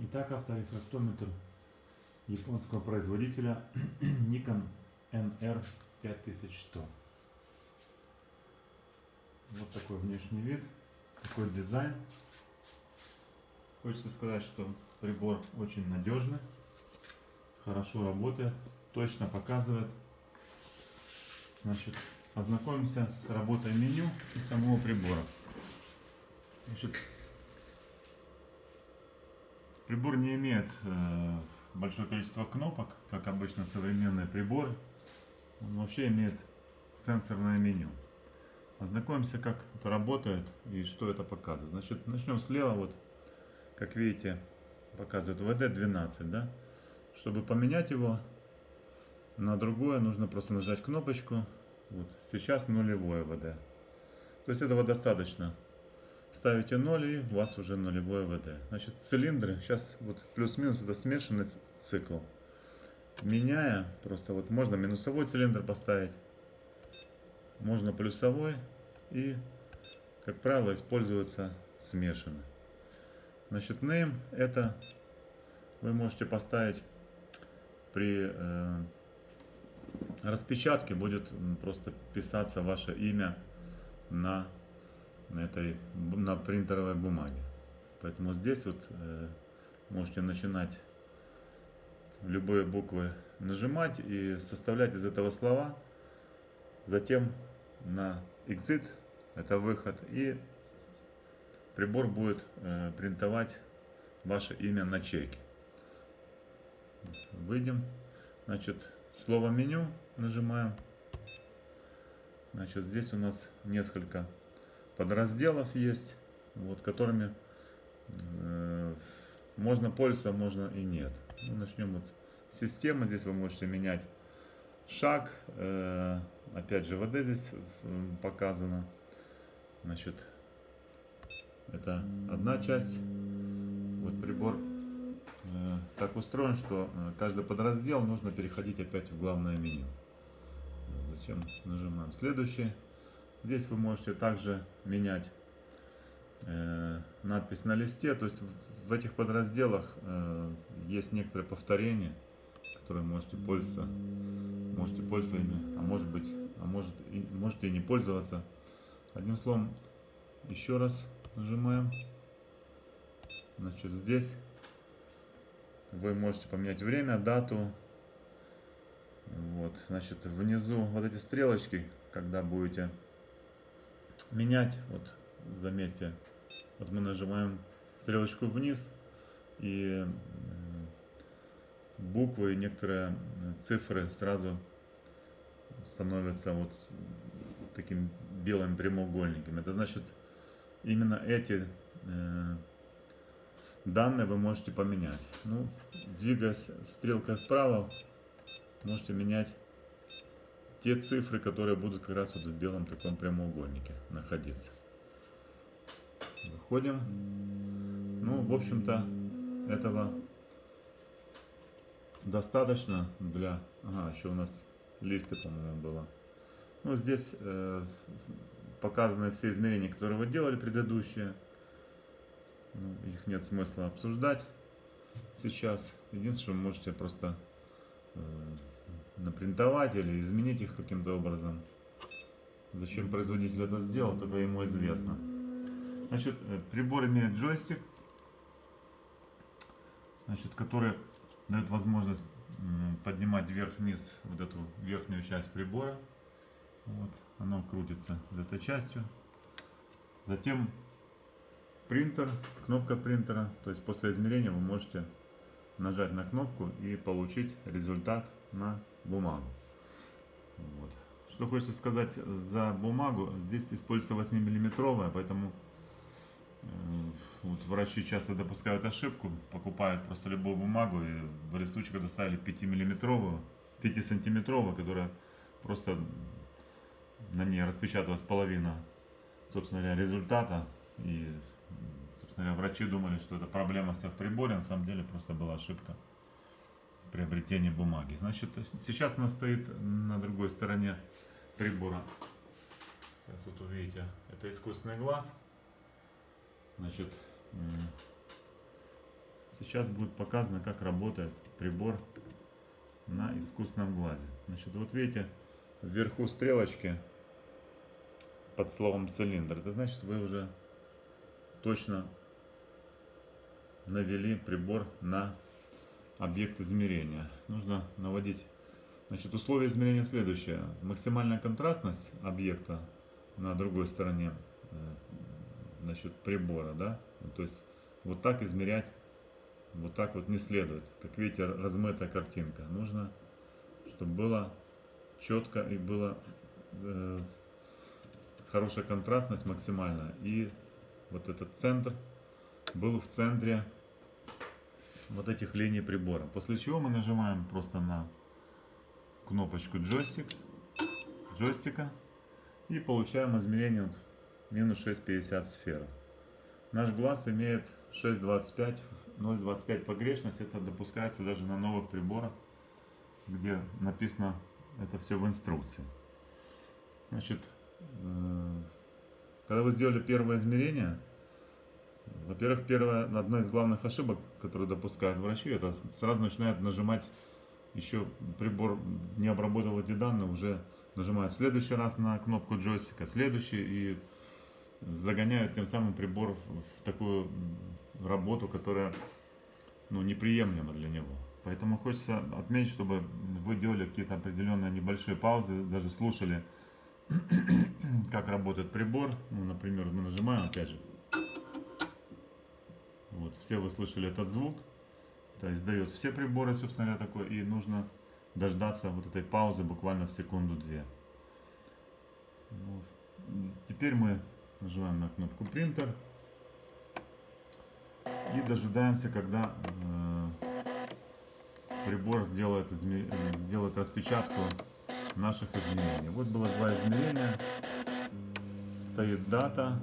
Итак, авторефрактометр японского производителя Nikon NR5100. Вот такой внешний вид, такой дизайн. Хочется сказать, что прибор очень надежный, хорошо работает, точно показывает. Значит, ознакомимся с работой меню и самого прибора. Значит, Прибор не имеет э, большое количество кнопок, как обычно современные приборы. Он вообще имеет сенсорное меню. Ознакомимся, как это работает и что это показывает. Значит, начнем слева. Вот, как видите, показывает VD12, да? Чтобы поменять его на другое, нужно просто нажать кнопочку. Вот, сейчас нулевое ВД. То есть этого достаточно ставите 0 и у вас уже нулевое ВД. Значит, цилиндры, сейчас вот плюс-минус это смешанный цикл. Меняя, просто вот можно минусовой цилиндр поставить, можно плюсовой и, как правило, используется смешанный. Значит, name это вы можете поставить при э, распечатке будет просто писаться ваше имя на на этой на принтеровой бумаге. Поэтому здесь вот э, можете начинать любые буквы нажимать и составлять из этого слова. Затем на exit это выход и прибор будет э, принтовать ваше имя на чеке. Выйдем. Значит, слово меню нажимаем. Значит, здесь у нас несколько подразделов есть, вот, которыми э, можно пользоваться, можно и нет. Ну, начнем вот с системы. Здесь вы можете менять шаг. Э, опять же, ВД здесь показано. Значит, это одна часть. Вот прибор э, так устроен, что э, каждый подраздел нужно переходить опять в главное меню. Зачем нажимаем следующий. Здесь вы можете также менять э, надпись на листе. То есть в этих подразделах э, есть некоторые повторения, которые можете пользоваться. Можете пользоваться ими, а может быть, а может и, можете и не пользоваться. Одним словом, еще раз нажимаем. Значит, здесь вы можете поменять время, дату. Вот, значит, внизу вот эти стрелочки, когда будете менять, вот заметьте, вот мы нажимаем стрелочку вниз и буквы и некоторые цифры сразу становятся вот таким белым прямоугольником. Это значит, именно эти э, данные вы можете поменять. Ну, двигаясь стрелкой вправо, можете менять те цифры, которые будут как раз вот в белом таком прямоугольнике находиться. Выходим. Ну, в общем-то, этого достаточно для... Ага, еще у нас листы, по-моему, было. Ну, здесь э, показаны все измерения, которые вы делали предыдущие. Ну, их нет смысла обсуждать сейчас. Единственное, что вы можете просто э, напринтовать или изменить их каким-то образом. Зачем производитель это сделал, только ему известно. Значит, э, прибор имеет джойстик, значит, который дает возможность поднимать вверх-вниз вот эту верхнюю часть прибора. Вот, оно крутится этой частью. Затем принтер, кнопка принтера. То есть после измерения вы можете нажать на кнопку и получить результат на бумагу. Вот. Что хочется сказать за бумагу, здесь используется 8 миллиметровая, поэтому э, вот врачи часто допускают ошибку, покупают просто любую бумагу и были случаи, когда ставили 5 миллиметровую, 5 сантиметровую, которая просто на ней распечаталась половина, собственно говоря, результата. И, собственно говоря, врачи думали, что это проблема вся в приборе, на самом деле просто была ошибка приобретения бумаги. Значит, сейчас она стоит на другой стороне прибора. Сейчас вот увидите, это искусственный глаз. Значит, сейчас будет показано, как работает прибор на искусственном глазе. Значит, вот видите, вверху стрелочки под словом цилиндр. Это значит, вы уже точно навели прибор на объект измерения. Нужно наводить. Значит, условие измерения следующее. Максимальная контрастность объекта на другой стороне э, значит, прибора, да, то есть вот так измерять, вот так вот не следует. Как видите, размытая картинка. Нужно, чтобы было четко и было э, хорошая контрастность максимальная. И вот этот центр был в центре вот этих линий прибора. После чего мы нажимаем просто на кнопочку джойстик, джойстика и получаем измерение вот минус 6,50 сфера. Наш глаз имеет 6,25, 0,25 погрешность. Это допускается даже на новых приборах, где написано это все в инструкции. Значит, э, когда вы сделали первое измерение, во-первых, первое, одна из главных ошибок, которую допускают врачи, это сразу начинают нажимать, еще прибор не обработал эти данные, уже нажимают следующий раз на кнопку джойстика, следующий, и загоняют тем самым прибор в такую работу, которая ну, неприемлема для него. Поэтому хочется отметить, чтобы вы делали какие-то определенные небольшие паузы, даже слушали, как работает прибор. Ну, например, мы нажимаем опять же. Вот, все вы слышали этот звук. Есть дает все приборы, собственно говоря, такой. И нужно дождаться вот этой паузы буквально в секунду-две. Ну, теперь мы нажимаем на кнопку принтер и дожидаемся, когда э, прибор сделает, сделает распечатку наших измерений. Вот было два измерения, стоит дата,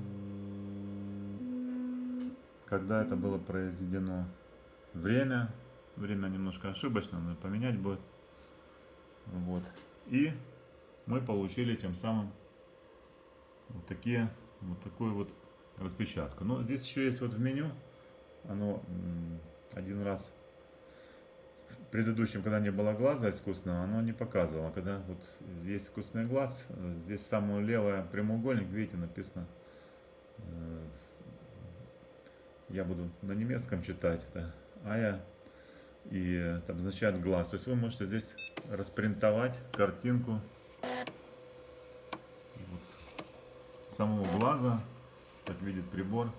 когда это было произведено, время, время немножко ошибочно, но поменять будет. Вот. И мы получили тем самым вот такие, вот такую вот распечатку. Но здесь еще есть вот в меню, оно один раз в предыдущем, когда не было глаза искусственного, оно не показывало. Когда вот есть искусственный глаз, здесь самое левое прямоугольник, видите, написано, э, я буду на немецком читать это, а я и это обозначает глаз. То есть вы можете здесь распринтовать картинку самого глаза, как видит прибор.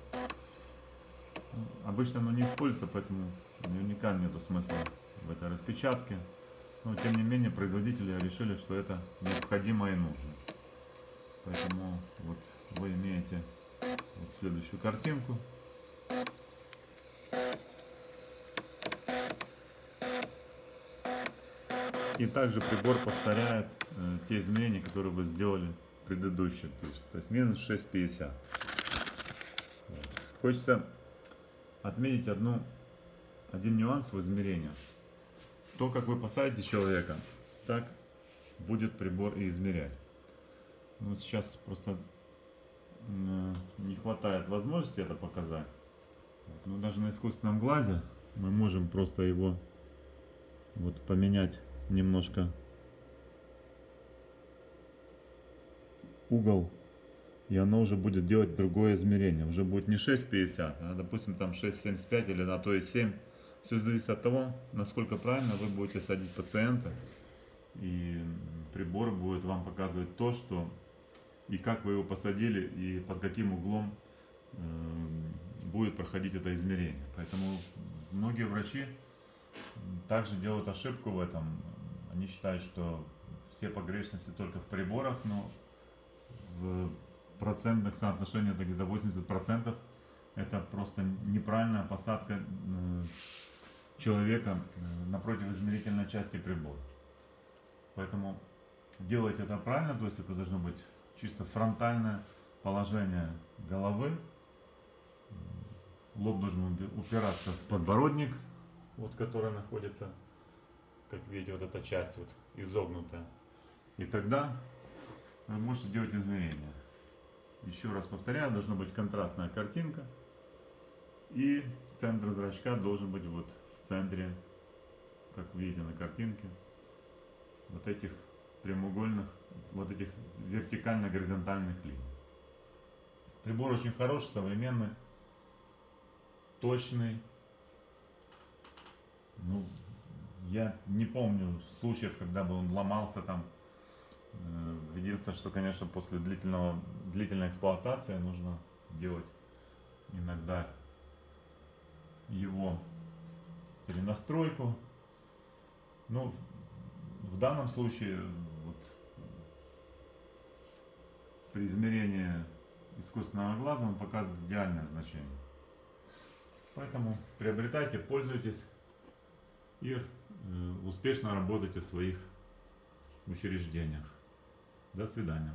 Обычно оно не используется, поэтому наверняка нету смысла в этой распечатке. Но тем не менее производители решили, что это необходимо и нужно. Поэтому вот вы имеете вот следующую картинку. И также прибор повторяет э, те изменения, которые вы сделали предыдущий, то есть, то есть минус 6,50. Хочется отметить одну, один нюанс в измерении. То, как вы посадите человека, так будет прибор и измерять. Ну, сейчас просто не хватает возможности это показать. Но даже на искусственном глазе мы можем просто его вот поменять немножко угол, и оно уже будет делать другое измерение. Уже будет не 6,50, а допустим там 6,75 или на то и 7. Все зависит от того, насколько правильно вы будете садить пациента. И прибор будет вам показывать то, что и как вы его посадили, и под каким углом э, будет проходить это измерение. Поэтому многие врачи также делают ошибку в этом. Они считают, что все погрешности только в приборах, но в процентных соотношениях где-то 80%. Это просто неправильная посадка э, человека э, напротив измерительной части прибора. Поэтому делайте это правильно, то есть это должно быть чисто фронтальное положение головы. Лоб должен упираться в подбородник, вот который находится, как видите, вот эта часть вот изогнутая. И тогда вы можете делать измерения. Еще раз повторяю, должна быть контрастная картинка. И центр зрачка должен быть вот в центре, как видите на картинке, вот этих прямоугольных, вот этих вертикально-горизонтальных линий. Прибор очень хороший, современный, точный. Ну, я не помню случаев, когда бы он ломался там. Э, единственное, что, конечно, после длительного, длительной эксплуатации нужно делать иногда его перенастройку. Ну, в данном случае вот, при измерении искусственного глаза он показывает идеальное значение. Поэтому приобретайте, пользуйтесь и успешно работайте в своих учреждениях. До свидания.